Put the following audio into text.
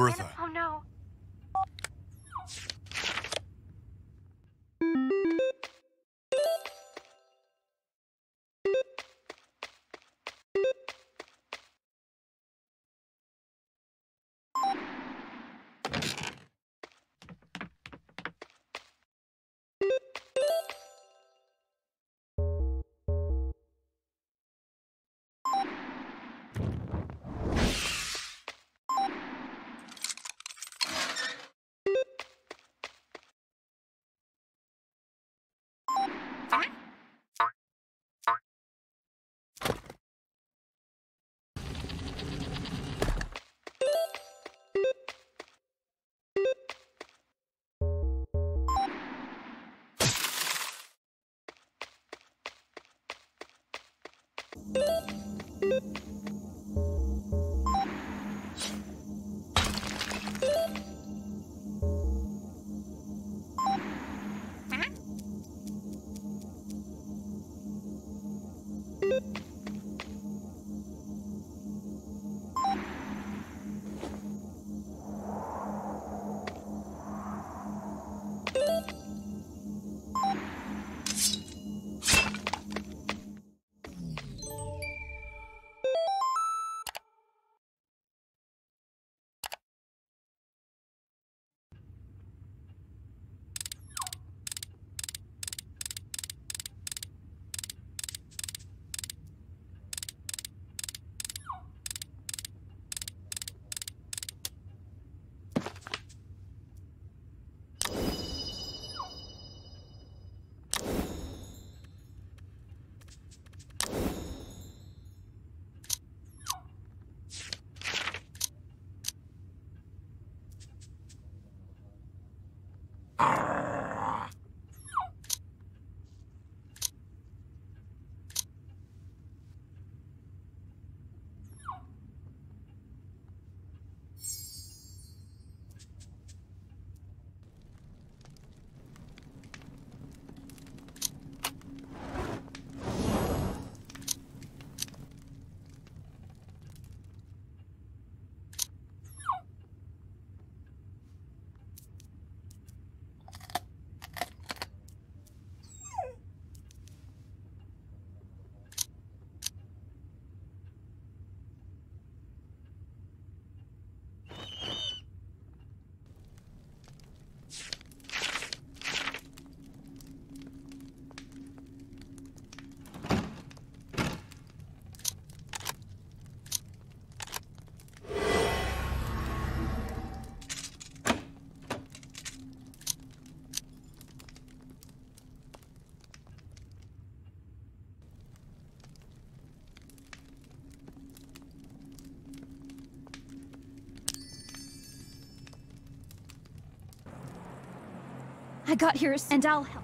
Bertha. it. I got yours, and I'll help.